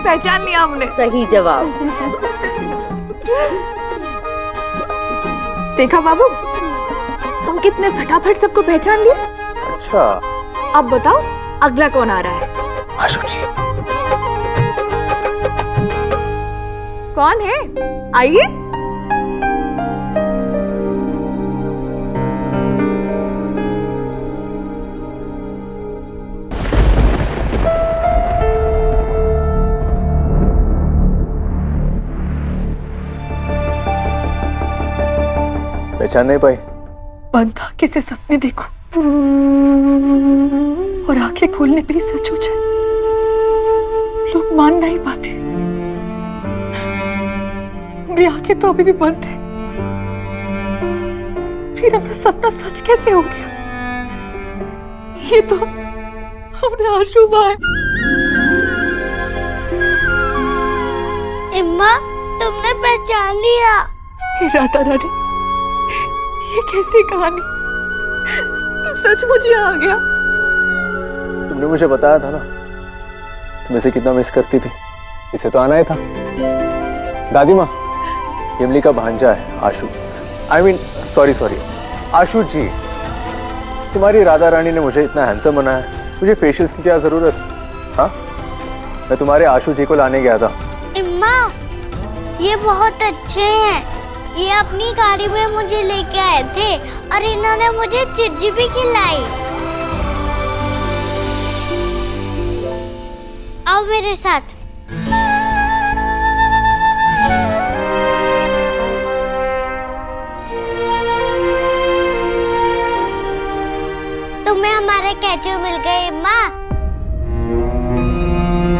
पहचान लिया हमने। सही जवाब। देखा बाबू हम कितने फटाफट सबको पहचान लिए? अच्छा। अब बताओ अगला कौन आ रहा है? आशु जी। कौन है? आइए। पहचान नहीं पाई। बंद आँखें से सपने देखो? और आँखें खोलने पे ही सच हो। जाए लोग मान नहीं पाते। मेरी आँखें तो अभी भी बंद है। फिर अपना सपना सच कैसे हो गया? ये तो हमने आँसू बहाए। इम्मा तुमने पहचान लिया। राधा रानी ये कैसी कहानी? तू सचमुच यहाँ आ गया। तुमने मुझे बताया था ना तुम इसे कितना मिस करती थी। इसे तो आना ही था। दादी माँ इमली का भांजा है Ashu. I mean sorry sorry Ashu ji तुम्हारी राधा रानी ने मुझे इतना हैंडसम बनाया मुझे फेशियल्स की क्या ज़रूरत? हाँ? मैं तुम्हारे आशु जी को लाने गया था। इम्मा ये बहुत अच्छे हैं। ये अपनी गाड़ी में मुझे लेके आए थे और इन्होंने मुझे चिज्जी भी खिलाई। आओ मेरे साथ। तुम्हें हमारे कैचू मिल गए, माँ।